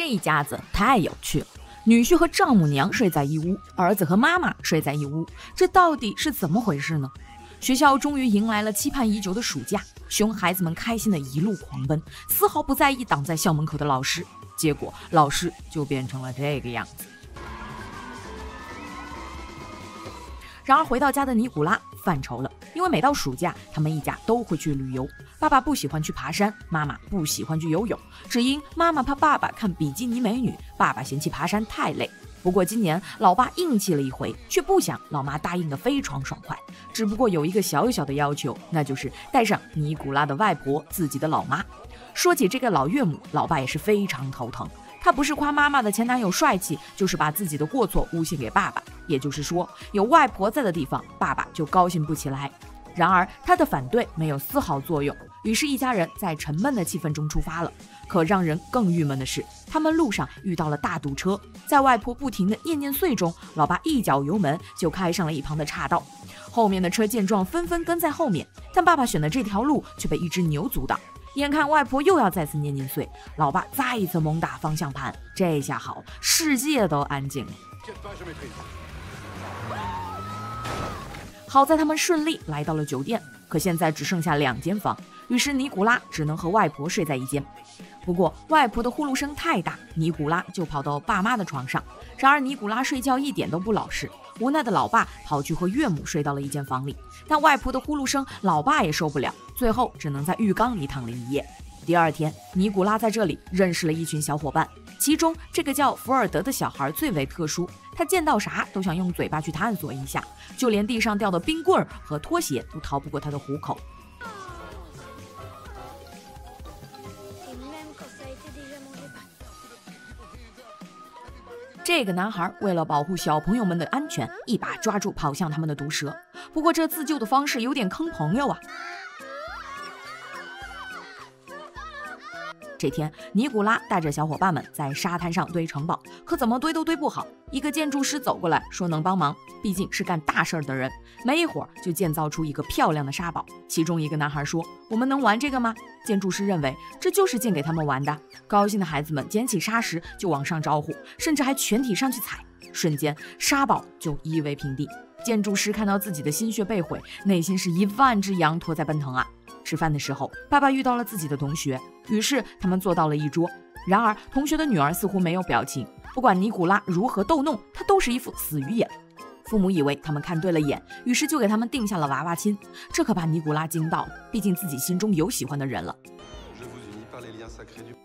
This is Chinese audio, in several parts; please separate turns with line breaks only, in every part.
这一家子太有趣了，女婿和丈母娘睡在一屋，儿子和妈妈睡在一屋，这到底是怎么回事呢？学校终于迎来了期盼已久的暑假，熊孩子们开心的一路狂奔，丝毫不在意挡在校门口的老师，结果老师就变成了这个样子。然而回到家的尼古拉犯愁了，因为每到暑假，他们一家都会去旅游。爸爸不喜欢去爬山，妈妈不喜欢去游泳，只因妈妈怕爸爸看比基尼美女，爸爸嫌弃爬山太累。不过今年老爸硬气了一回，却不想老妈答应的非常爽快，只不过有一个小小的要求，那就是带上尼古拉的外婆，自己的老妈。说起这个老岳母，老爸也是非常头疼。他不是夸妈妈的前男友帅气，就是把自己的过错诬陷给爸爸。也就是说，有外婆在的地方，爸爸就高兴不起来。然而他的反对没有丝毫作用，于是，一家人在沉闷的气氛中出发了。可让人更郁闷的是，他们路上遇到了大堵车，在外婆不停的念念碎中，老爸一脚油门就开上了一旁的岔道。后面的车见状，纷纷跟在后面，但爸爸选的这条路却被一只牛阻挡。眼看外婆又要再次念念碎，老爸再一次猛打方向盘，这下好，世界都安静了。好在他们顺利来到了酒店，可现在只剩下两间房，于是尼古拉只能和外婆睡在一间。不过外婆的呼噜声太大，尼古拉就跑到爸妈的床上。然而尼古拉睡觉一点都不老实，无奈的老爸跑去和岳母睡到了一间房里。但外婆的呼噜声，老爸也受不了，最后只能在浴缸里躺了一夜。第二天，尼古拉在这里认识了一群小伙伴，其中这个叫福尔德的小孩最为特殊，他见到啥都想用嘴巴去探索一下，就连地上掉的冰棍儿和拖鞋都逃不过他的虎口。这个男孩为了保护小朋友们的安全，一把抓住跑向他们的毒蛇。不过这自救的方式有点坑朋友啊。这天，尼古拉带着小伙伴们在沙滩上堆城堡，可怎么堆都堆不好。一个建筑师走过来说能帮忙，毕竟是干大事儿的人。没一会儿就建造出一个漂亮的沙堡。其中一个男孩说：“我们能玩这个吗？”建筑师认为这就是建给他们玩的。高兴的孩子们捡起沙石就往上招呼，甚至还全体上去踩。瞬间，沙堡就夷为平地。建筑师看到自己的心血被毁，内心是一万只羊驼在奔腾啊！吃饭的时候，爸爸遇到了自己的同学，于是他们坐到了一桌。然而，同学的女儿似乎没有表情，不管尼古拉如何逗弄，她都是一副死鱼眼。父母以为他们看对了眼，于是就给他们定下了娃娃亲，这可把尼古拉惊到了，毕竟自己心中有喜欢的人了。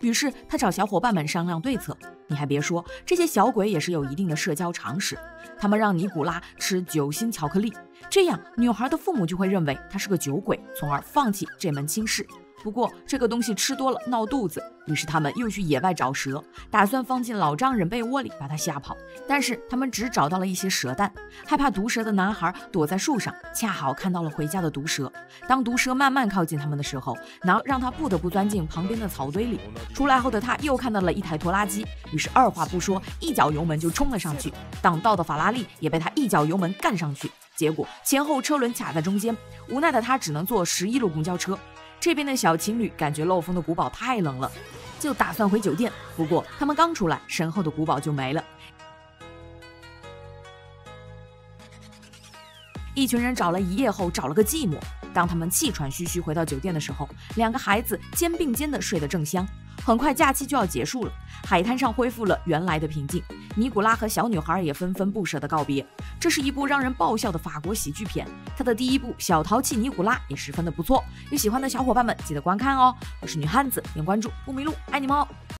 于是他找小伙伴们商量对策。你还别说，这些小鬼也是有一定的社交常识。他们让尼古拉吃酒心巧克力，这样女孩的父母就会认为他是个酒鬼，从而放弃这门亲事。不过这个东西吃多了闹肚子，于是他们又去野外找蛇，打算放进老丈人被窝里把他吓跑。但是他们只找到了一些蛇蛋，害怕毒蛇的男孩躲在树上，恰好看到了回家的毒蛇。当毒蛇慢慢靠近他们的时候，挠让他不得不钻进旁边的草堆里。出来后的他又看到了一台拖拉机，于是二话不说，一脚油门就冲了上去。挡道的法拉利也被他一脚油门干上去，结果前后车轮卡在中间，无奈的他只能坐十一路公交车。这边的小情侣感觉漏风的古堡太冷了，就打算回酒店。不过他们刚出来，身后的古堡就没了。一群人找了一夜后，找了个寂寞。当他们气喘吁吁回到酒店的时候，两个孩子肩并肩的睡得正香。很快假期就要结束了，海滩上恢复了原来的平静。尼古拉和小女孩也纷纷不舍得告别。这是一部让人爆笑的法国喜剧片，它的第一部《小淘气尼古拉》也十分的不错。有喜欢的小伙伴们记得观看哦。我是女汉子，点关注不迷路，爱你们哦。